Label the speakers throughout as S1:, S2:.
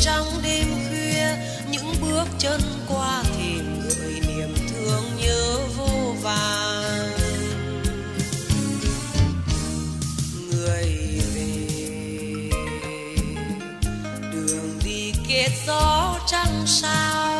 S1: trong đêm khuya, những bước chân qua thì người niềm thương nhớ vô vàn. Người về, đường đi kết gió trăng sao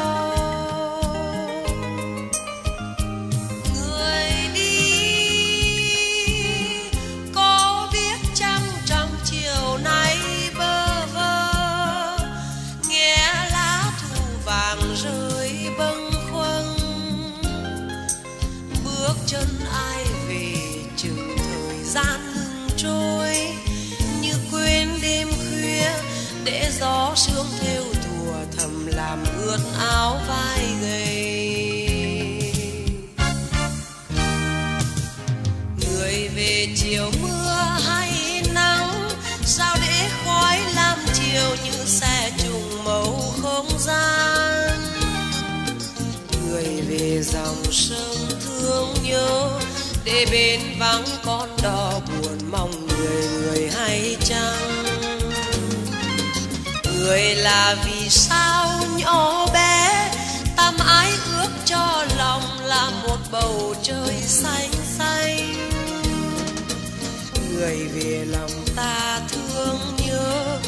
S1: về chiều mưa hay nắng, sao để khói làm chiều như xe trùng màu không gian? Người về dòng sông thương nhớ, để bên vắng con đò buồn mong người người hay chăng? Người là vì sao nhỏ bé ta mãi ước cho lòng là một bầu trời xanh? Người về lòng ta thương nhớ.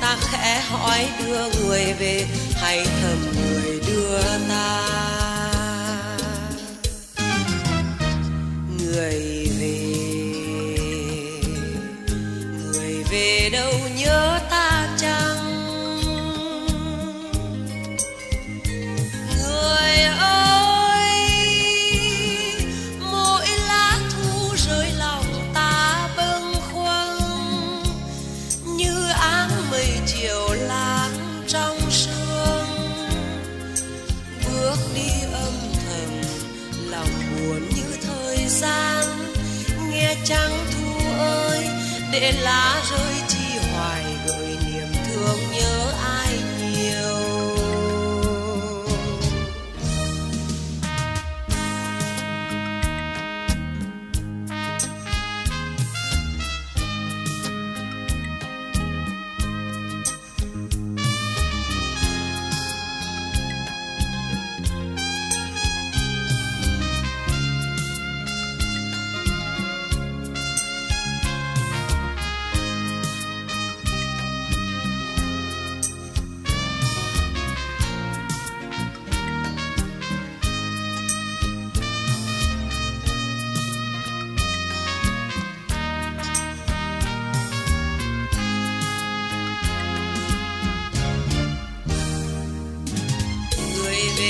S1: Ta khẽ hỏi đưa người về hay thầm người đưa ta trắng thu ơi để lá rơi chi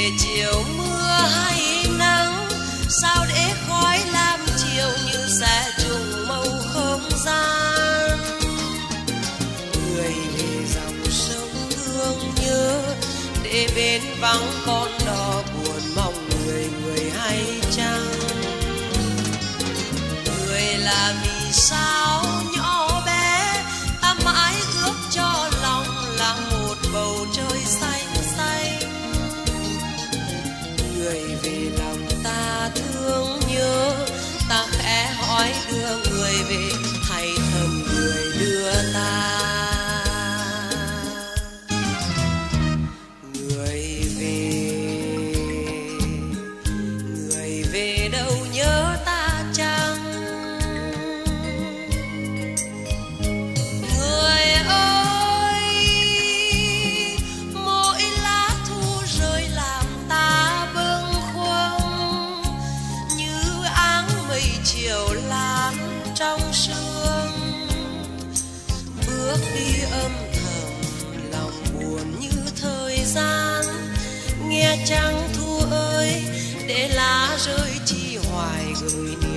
S1: về chiều mưa hay nắng, sao để khói làm chiều như sẽ trùng màu không gian? Người về dòng sông thương nhớ, để bên vắng con đò hỏi đưa người về 谁知怀